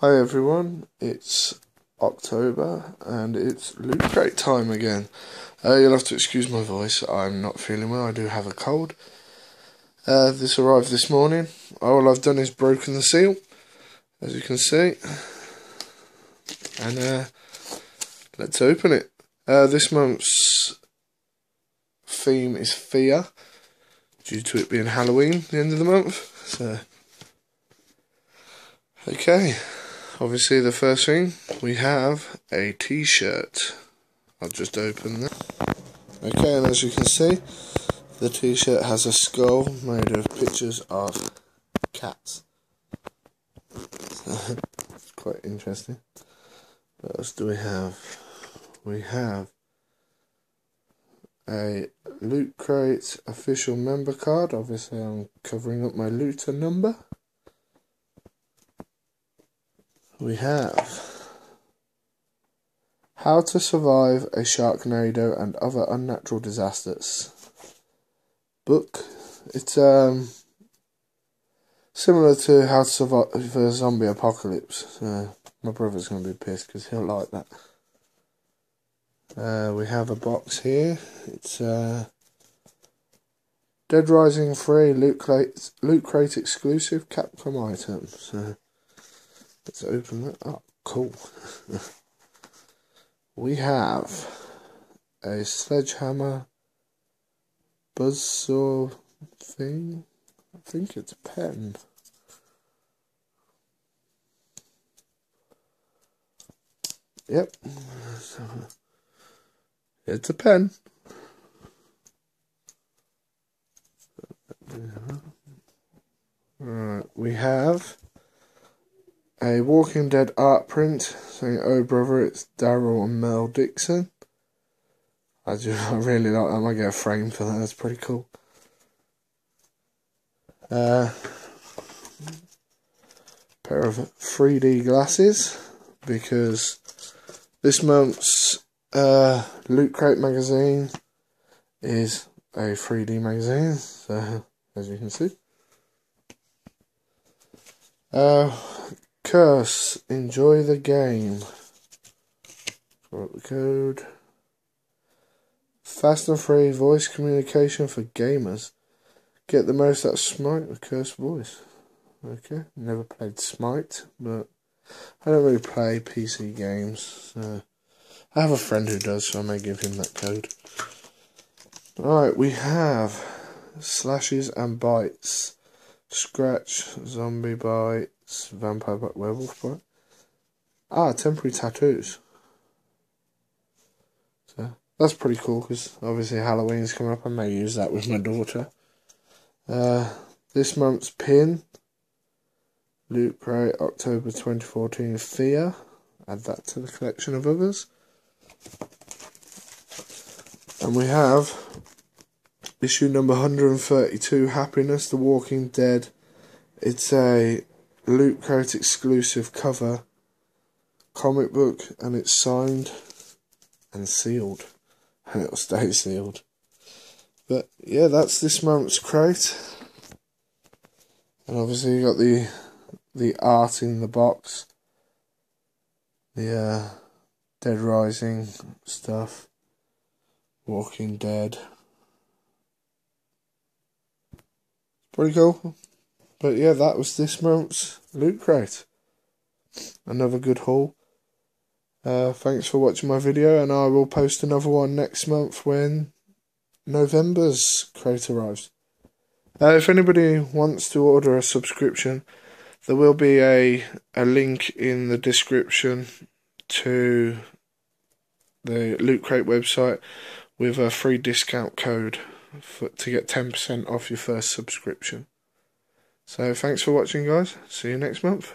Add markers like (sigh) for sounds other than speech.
Hi everyone, it's October and it's loot crate time again. Uh, you'll have to excuse my voice, I'm not feeling well, I do have a cold. Uh, this arrived this morning. All I've done is broken the seal, as you can see. And uh, let's open it. Uh, this month's theme is fear, due to it being Halloween, the end of the month. So, okay obviously the first thing we have a t-shirt. I'll just open that. Okay and as you can see the t-shirt has a skull made of pictures of cats. (laughs) It's quite interesting. What else do we have? We have a loot crate official member card. Obviously I'm covering up my looter number we have How to Survive a Sharknado and Other Unnatural Disasters book. It's um similar to How to Survive a Zombie Apocalypse. Uh, my brother's going to be pissed because he'll like that. Uh, we have a box here. It's uh, Dead Rising 3 Loot Crate, Loot Crate exclusive Capcom items. Uh, Let's open that up. Cool. (laughs) we have a sledgehammer buzzsaw thing. I think it's a pen. Yep. (laughs) It's a pen. Alright, we have a Walking Dead art print saying, "Oh brother, it's Daryl and Merle Dixon." I do (laughs) I really like that. I might get a frame for that. That's pretty cool. Uh, pair of 3D glasses because this month's uh, Loot Crate magazine is a 3D magazine. So as you can see. Uh, Curse. Enjoy the game. Got the code. Fast and free voice communication for gamers. Get the most out of Smite with Curse voice. Okay, never played Smite, but I don't really play PC games. So I have a friend who does, so I may give him that code. Alright, we have slashes and bites. Scratch, zombie bites, vampire bite, werewolf bite. Ah, temporary tattoos. So that's pretty cool because obviously Halloween's coming up. I may use that with my daughter. Uh, this month's pin. Loot Crate, October 2014, Fear. Add that to the collection of others. And we have issue number 132 Happiness, The Walking Dead. It's a Loot Crate exclusive cover comic book and it's signed and sealed. And it'll stay (laughs) sealed. But yeah, that's this month's crate. And obviously you got the the art in the box. The uh, Dead Rising stuff. Walking Dead. Pretty cool. But yeah, that was this month's Loot Crate. Another good haul. Uh, thanks for watching my video, and I will post another one next month when November's crate arrives. Uh, if anybody wants to order a subscription, there will be a, a link in the description to the Loot Crate website with a free discount code for, to get 10% off your first subscription. So thanks for watching guys. See you next month.